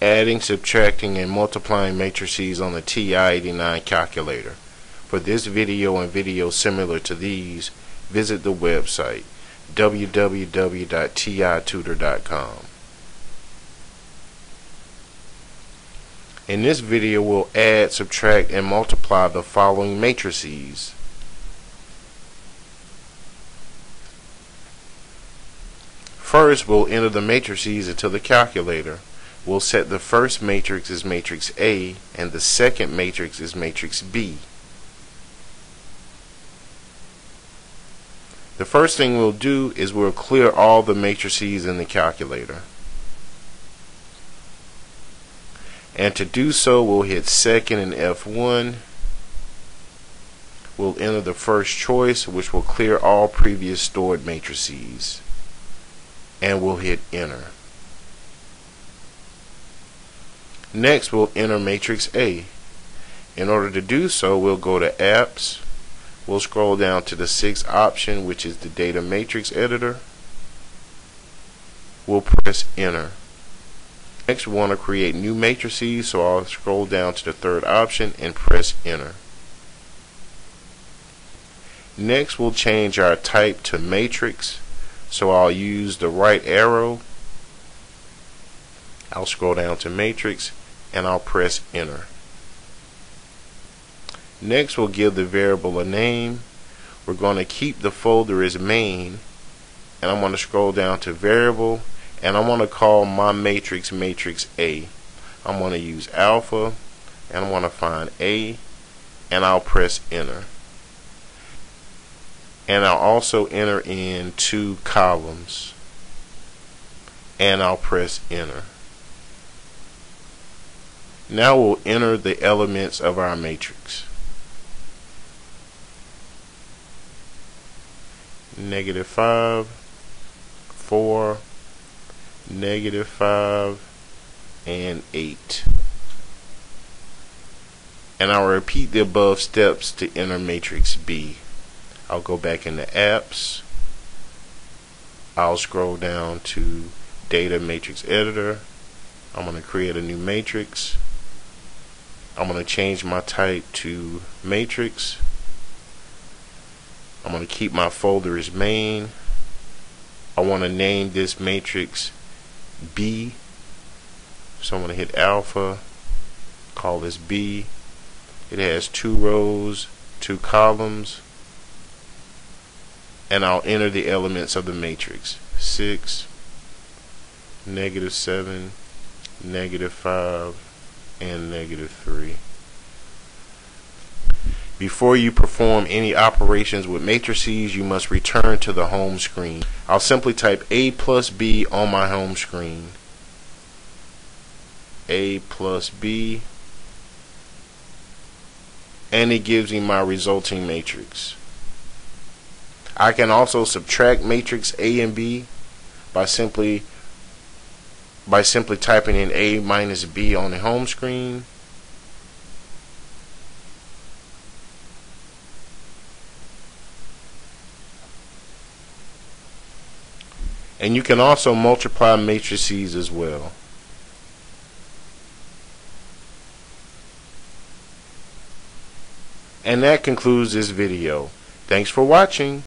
adding, subtracting, and multiplying matrices on the TI-89 calculator. For this video and videos similar to these, visit the website www.titutor.com. In this video, we'll add, subtract, and multiply the following matrices. First, we'll enter the matrices into the calculator. We'll set the first matrix as matrix A and the second matrix as matrix B. The first thing we'll do is we'll clear all the matrices in the calculator. And to do so, we'll hit second and F1. We'll enter the first choice, which will clear all previous stored matrices. And we'll hit enter. Next, we'll enter matrix A. In order to do so, we'll go to Apps. We'll scroll down to the sixth option, which is the Data Matrix Editor. We'll press Enter. Next, we want to create new matrices, so I'll scroll down to the third option and press Enter. Next, we'll change our type to matrix, so I'll use the right arrow. I'll scroll down to matrix and I'll press enter. Next we'll give the variable a name. We're going to keep the folder as main and I'm going to scroll down to variable and I'm going to call my matrix matrix A. I'm going to use alpha and I'm going to find A and I'll press enter. And I'll also enter in two columns and I'll press enter. Now we'll enter the elements of our matrix. Negative 5, 4, negative 5, and 8. And I'll repeat the above steps to enter matrix B. I'll go back into apps. I'll scroll down to data matrix editor. I'm going to create a new matrix. I'm going to change my type to matrix. I'm going to keep my folder as main. I want to name this matrix B. So I'm going to hit alpha, call this B. It has two rows, two columns, and I'll enter the elements of the matrix. 6, negative 7, negative 5, and negative 3. Before you perform any operations with matrices, you must return to the home screen. I'll simply type A plus B on my home screen. A plus B and it gives me my resulting matrix. I can also subtract matrix A and B by simply by simply typing in A minus B on the home screen. And you can also multiply matrices as well. And that concludes this video. Thanks for watching.